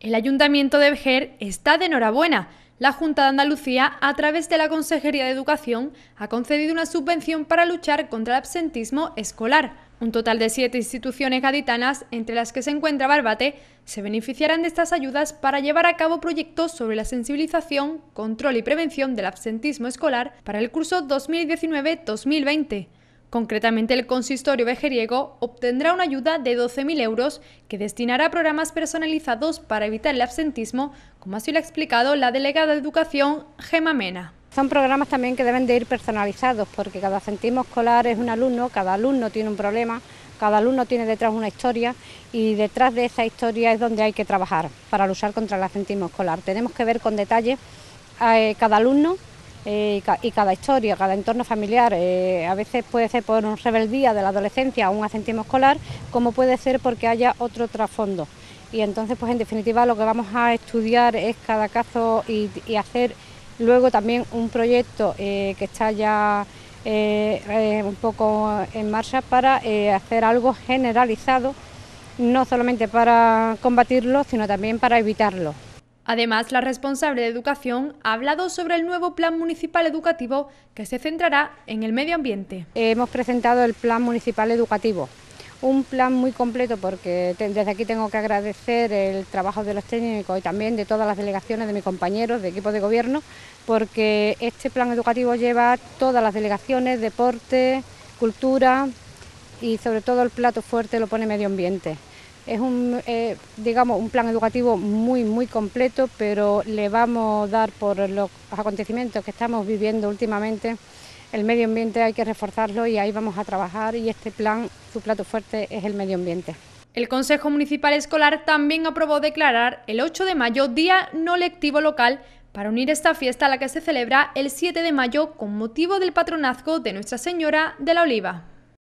El Ayuntamiento de Vejer está de enhorabuena. La Junta de Andalucía, a través de la Consejería de Educación, ha concedido una subvención para luchar contra el absentismo escolar. Un total de siete instituciones gaditanas, entre las que se encuentra Barbate, se beneficiarán de estas ayudas para llevar a cabo proyectos sobre la sensibilización, control y prevención del absentismo escolar para el curso 2019-2020. Concretamente, el consistorio vejeriego obtendrá una ayuda de 12.000 euros que destinará a programas personalizados para evitar el absentismo, como así lo ha explicado la delegada de Educación, Gema Mena. Son programas también que deben de ir personalizados porque cada absentismo escolar es un alumno, cada alumno tiene un problema, cada alumno tiene detrás una historia y detrás de esa historia es donde hay que trabajar para luchar contra el absentismo escolar. Tenemos que ver con detalle a eh, cada alumno eh, y cada historia, cada entorno familiar, eh, a veces puede ser por un rebeldía de la adolescencia o un asentismo escolar, como puede ser porque haya otro trasfondo. Y entonces, pues en definitiva, lo que vamos a estudiar es cada caso y, hacer luego también un proyecto eh, que está ya un poco en marcha para hacer algo generalizado, no solamente para combatirlo, sino también para evitarlo. Además, la responsable de Educación ha hablado sobre el nuevo Plan Municipal Educativo que se centrará en el medio ambiente. Hemos presentado el Plan Municipal Educativo, un plan muy completo porque desde aquí tengo que agradecer el trabajo de los técnicos y también de todas las delegaciones de mis compañeros de equipo de gobierno porque este plan educativo lleva todas las delegaciones, deporte, cultura y sobre todo el plato fuerte lo pone medio ambiente. Es un, eh, digamos, un plan educativo muy, muy completo, pero le vamos a dar por los acontecimientos que estamos viviendo últimamente. El medio ambiente hay que reforzarlo y ahí vamos a trabajar y este plan, su plato fuerte es el medio ambiente. El Consejo Municipal Escolar también aprobó declarar el 8 de mayo Día No Lectivo Local para unir esta fiesta a la que se celebra el 7 de mayo con motivo del patronazgo de Nuestra Señora de la Oliva.